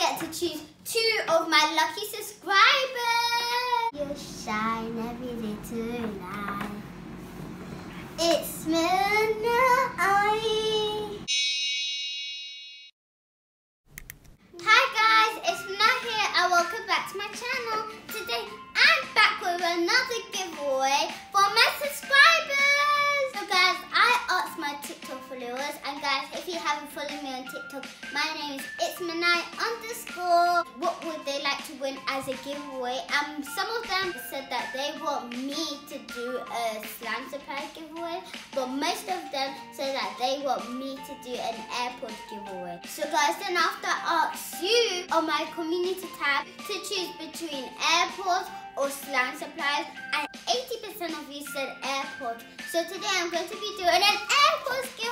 get to choose two of my lucky subscribers. You shine every little light. It's midnight. Hi guys, it's Mona here and welcome back to my channel. Today I'm back with another giveaway you haven't followed me on TikTok, my name is It's Minai underscore. What would they like to win as a giveaway? Um, some of them said that they want me to do a slime surprise giveaway, but most of them said that they want me to do an airpod giveaway. So guys, then after I asked you on my community tab to choose between airpods or slime supplies and 80% of you said airpod. So today I'm going to be doing an airpod giveaway.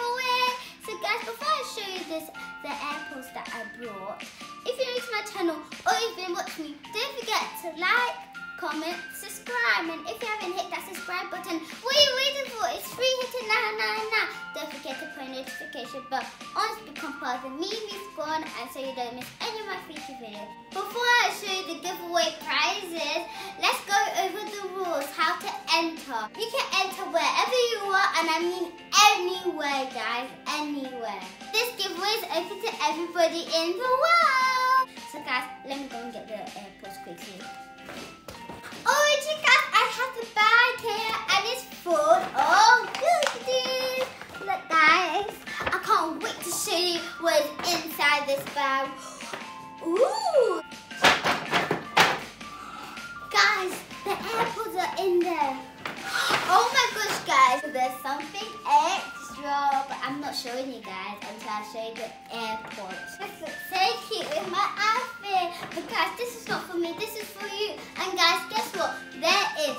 So guys, before I show you this, the airpods that I brought, if you're new to my channel or you've been watching me, don't forget to like, comment, subscribe, and if you haven't hit that subscribe button, what are you waiting for? It's free, hit it now, now, now. Don't forget to put a notification bell on to become part of the Mimi Squad and so you don't miss any of my future videos. Before I show you the giveaway prizes, let's go over the rules, how to enter. You can enter wherever you are, and I mean anywhere, guys, anywhere. This giveaway is open to everybody in the world. So guys, let me go and get the airpods quickly. Oh, guys, I have the bag here and it's full of goodies. Look, guys, I can't wait to show you what's inside this bag. Ooh! Guys, the apples are in there. Oh my gosh, guys, there's something I'm not showing you guys until I show you the airpod. This looks so cute with my outfit. But guys, this is not for me, this is for you. And guys, guess what? There is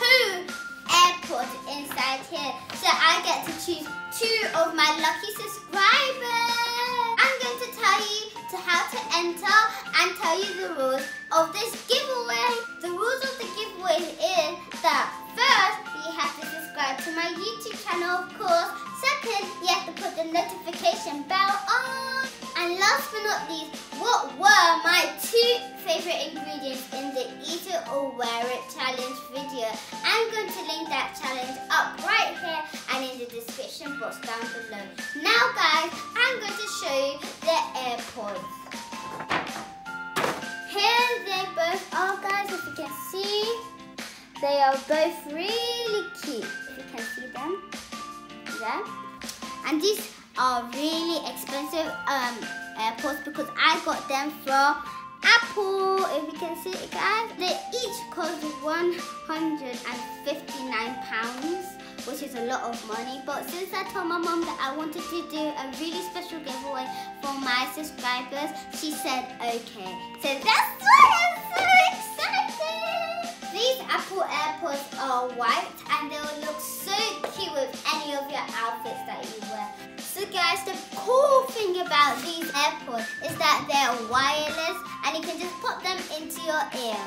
two airpods inside here. So I get to choose two of my lucky subscribers. I'm going to tell you to how to enter and tell you the rules of this giveaway. The rules of the giveaway is that first, you have to subscribe to my YouTube channel, of course. Second, you have to put the notification bell on. And last but not least, what were my two favorite ingredients in the Eat It or Wear It challenge video? I'm going to link that challenge up right here and in the description box down below. Now guys, I'm going to show you the airpods. Here they both are guys, if you can see. They are both really And these are really expensive um, airpods because I got them from Apple, if you can see it guys. They each cost 159 pounds which is a lot of money. But since I told my mom that I wanted to do a really special giveaway for my subscribers, she said okay. So that's why I'm so excited! These Apple AirPods are white and they'll look so cute thing about these AirPods is that they're wireless and you can just put them into your ear.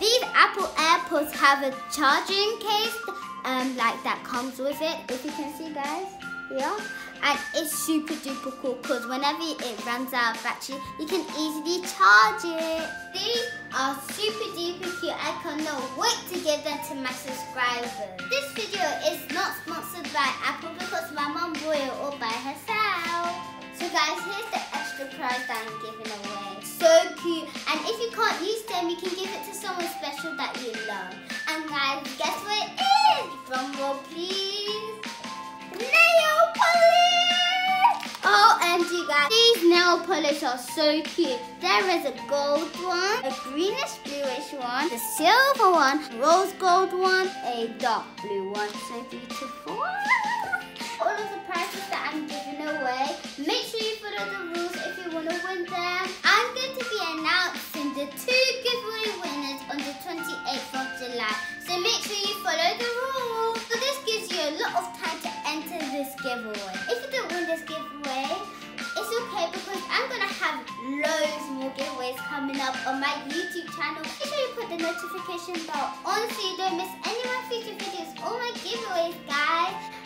These Apple AirPods have a charging case um, like that comes with it, if you can see guys, yeah. And it's super duper cool because whenever it runs out of battery, you can easily charge it. These are super duper cute. I cannot wait to give them to my subscribers. This video is not sponsored giving away. So cute. And if you can't use them, you can give it to someone special that you love. And guys, guess what it is? Drum roll, please. Nail polish! OMG guys, these nail polish are so cute. There is a gold one, a greenish bluish one, a silver one, rose gold one, a dark blue one. So beautiful. coming up on my YouTube channel. Make sure you put the notification bell on so you don't miss any of my future videos or my giveaways, guys.